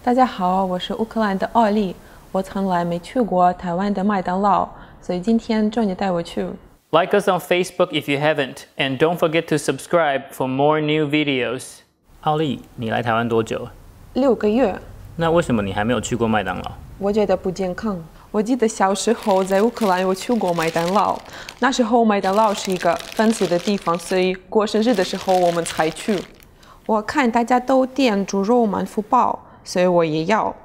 大家好，我是乌克兰的奥利，我从来没去过台湾的麦当劳，所以今天 Johnny 带我去。Like us on Facebook if you haven't, and don't forget to subscribe for more new videos. 奥利，你来台湾多久了？六个月，那为什么你还没有去过麦当劳？我觉得不健康。我记得小时候在乌克兰我去过麦当劳，那时候麦当劳是一个 fancy 色的地方，所以过生日的时候我们才去。我看大家都点猪肉满福包，所以我也要。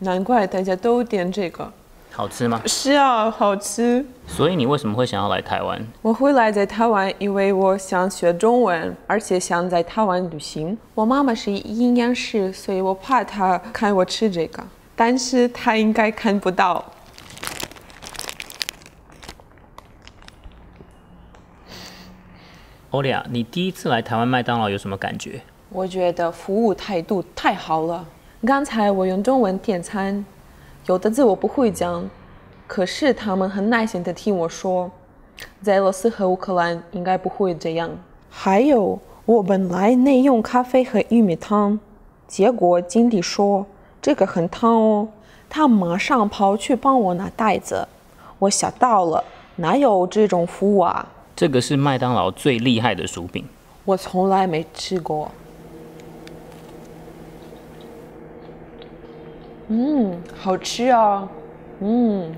难怪大家都点这个。好吃吗？是啊，好吃。所以你为什么会想要来台湾？我会来在台湾，因为我想学中文，而且想在台湾旅行。我妈妈是营养师，所以我怕她看我吃这个，但是她应该看不到。欧利亚，你第一次来台湾麦当劳有什么感觉？我觉得服务态度太好了。刚才我用中文点餐，有的字我不会讲，可是他们很耐心的听我说。在俄罗斯和乌克兰应该不会这样。还有，我本来内用咖啡和玉米汤，结果经理说这个很烫哦，他马上跑去帮我拿袋子，我想到了，哪有这种服务啊？这个是麦当劳最厉害的薯饼，我从来没吃过。嗯，好吃啊，嗯，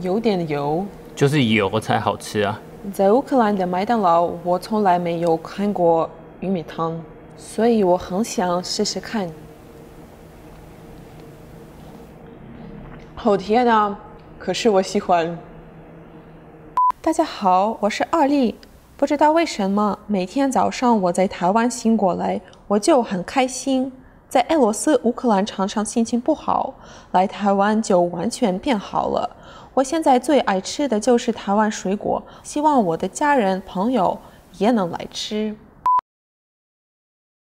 有点油，就是油才好吃啊。在乌克兰的麦当劳，我从来没有看过玉米汤，所以我很想试试看。好甜啊！可是我喜欢。大家好，我是二丽。不知道为什么，每天早上我在台湾醒过来，我就很开心。在俄罗斯、乌克兰常常心情不好，来台湾就完全变好了。我现在最爱吃的就是台湾水果，希望我的家人朋友也能来吃。